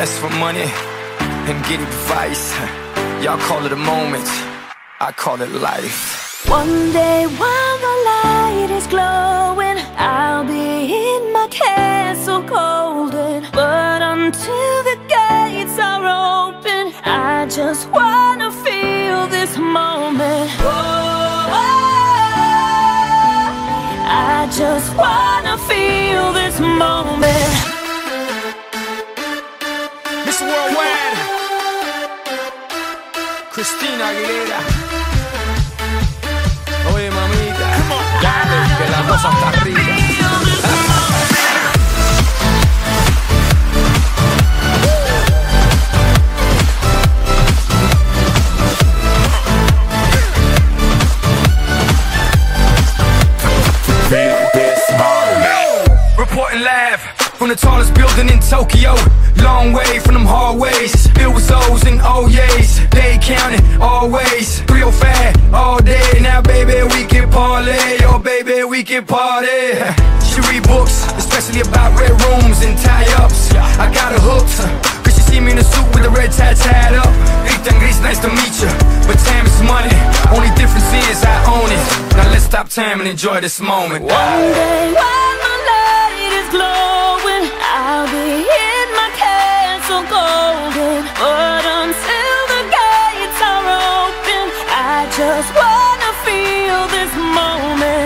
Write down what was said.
ask for money and get advice. Y'all call it a moment, I call it life. One day while the light is glowing, I'll be in my castle golden. But until the gates are open, I just wanna feel this moment. Oh, I just wanna feel this moment. Christina Aguilera. Oye, mamita, que la cosa está rica. From the tallest building in Tokyo. Long way weekend party. She read books, especially about red rooms and tie-ups. I got her hooked, cause she see me in a suit with a red tie tied up. Christian Grey, nice to meet you, but time is money. Only difference is I own it. Now let's stop time and enjoy this moment. One day while my light is glowing, I'll be in my castle golden. But until the gates are open, I just wanna feel this moment.